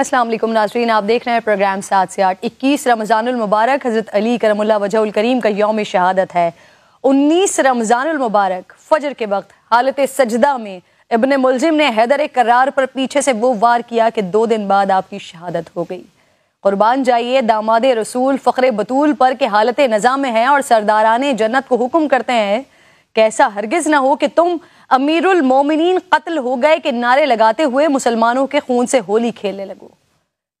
वालेकुम नाजरीन, आप देख रहे हैं प्रोग्राम सात से आठ इक्कीस। रमज़ानुल मुबारक, हज़रत अली करमुल्ला वजहुल करीम का यौम शहादत है। उन्नीस रमज़ानुल मुबारक, फजर के वक्त हालत सजदा में इब्ने मुलजिम ने हैदर करार पर पीछे से वो वार किया कि दो दिन बाद आपकी शहादत हो गई। कुर्बान जाइए, दामाद रसूल, फ़ख्र बतूल पर के हालत नज़ाम में है और सरदारान जन्नत को हुक्म करते हैं कैसा हरगिज ना हो कि तुम अमीरुल मोमिनीन कत्ल हो गए के नारे लगाते हुए मुसलमानों के खून से होली खेलने लगो।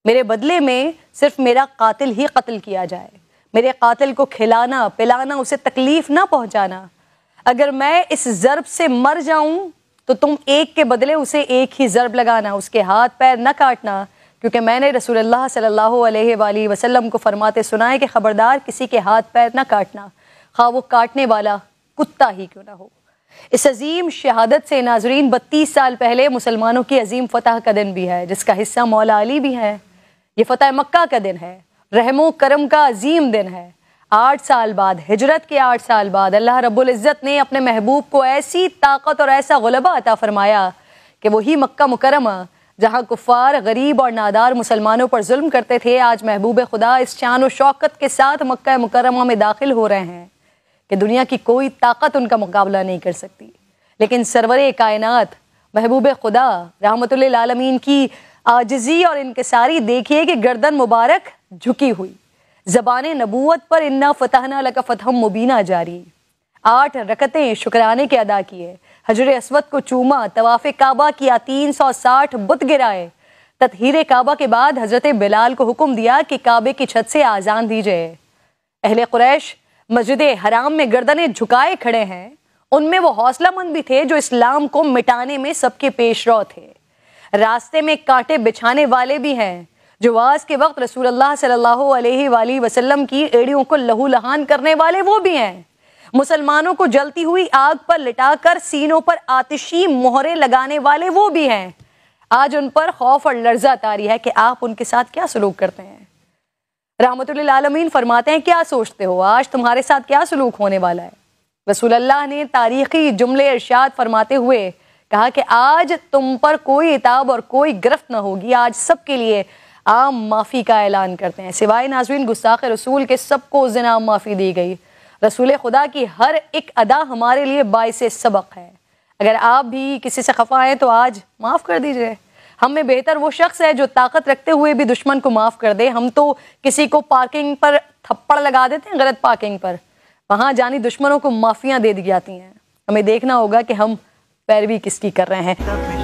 मेरे बदले में सिर्फ़ मेरा कातिल ही कत्ल किया जाए। मेरे कातिल को खिलाना, पिलाना, उसे तकलीफ़ ना पहुंचाना। अगर मैं इस जरब से मर जाऊँ तो तुम एक के बदले उसे एक ही जरब लगाना, उसके हाथ पैर न काटना। क्योंकि मैंने रसूलुल्लाह सल्लल्लाहु अलैहि वसल्लम को फरमाते सुना है कि खबरदार किसी के हाथ पैर न काटना। खा वो काटने वाला कुत्ता ही क्यों ना हो? इस अजीम शहादत से नाजरीन, बत्तीस साल पहले मुसलमानों की अजीम फतह का दिन भी है, जिसका हिस्सा मौला अली भी है। ये फतेह मक्का का दिन है, रहमो करम का अजीम दिन है। आठ साल बाद, हिजरत के आठ साल बाद अल्लाह रब्बुल इज़्ज़त ने अपने महबूब को ऐसी ताकत और ऐसा गलबा अता फरमाया कि वही मक्का मुकरमा जहाँ कुफ़ार, गरीब और नादार मुसलमानों पर जुल्म करते थे, आज महबूब खुदा इस शान और शौकत के साथ मक्का मुकरमा में दाखिल हो रहे हैं। कि दुनिया की कोई ताकत उनका मुकाबला नहीं कर सकती। लेकिन सरवर कायनात, महबूब खुदा रहमतुल्लामीन की आजजी और इनकसारी देखिए कि गर्दन मुबारक झुकी हुई। जबान नबूत पर इन्ना फतहना लका फतहम मुबीना जारी। आठ रकतें शुक्राने के अदा किए। हजर असवद को चूमा, तवाफ़ काबा किया, तीन सौ साठ बुत गिराए। ततहीर काबा के बाद हज़रत बिलाल को हुक्म दिया कि काबे की छत से आज़ान दी जाए। अहले कुरैश मस्जिद हराम में गर्दने झुकाए खड़े हैं। उनमें वो हौसलामंद भी थे जो इस्लाम को मिटाने में सबके पेशरो थे। रास्ते में कांटे बिछाने वाले भी हैं, जो वाज के वक्त रसूल अल्लाह सल्लल्लाहु अलैहि वसल्लम की एड़ियों को लहू लहान करने वाले वो भी हैं। मुसलमानों को जलती हुई आग पर लिटाकर सीनों पर आतिशी मोहरे लगाने वाले वो भी हैं। आज उन पर खौफ और लर्जा तारी है कि आप उनके साथ क्या सलूक करते हैं। रहमतुल्लामीन फरमाते हैं, क्या सोचते हो? आज तुम्हारे साथ क्या सलूक होने वाला है? रसूल अल्लाह ने तारीखी जुमले इरशाद फरमाते हुए कहा कि आज तुम पर कोई इताब और कोई गिरफ्त ना होगी। आज सबके लिए आम माफ़ी का ऐलान करते हैं। सिवाय नाजरीन गुस्ताख रसूल के सबको आम माफ़ी दी गई। रसूल खुदा की हर एक अदा हमारे लिए बायस सबक है। अगर आप भी किसी से खफा हैं तो आज माफ़ कर दीजिए। हम में बेहतर वो शख्स है जो ताकत रखते हुए भी दुश्मन को माफ़ कर दे। हम तो किसी को पार्किंग पर थप्पड़ लगा देते हैं, गलत पार्किंग पर। वहाँ जानी दुश्मनों को माफ़ियाँ दे दी जाती हैं। हमें देखना होगा कि हम पैरवी किसकी कर रहे हैं।